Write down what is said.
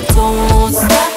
don't stop.